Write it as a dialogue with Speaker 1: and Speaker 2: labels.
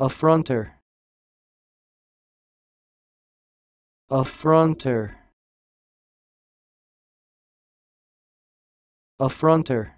Speaker 1: affronter affronter affronter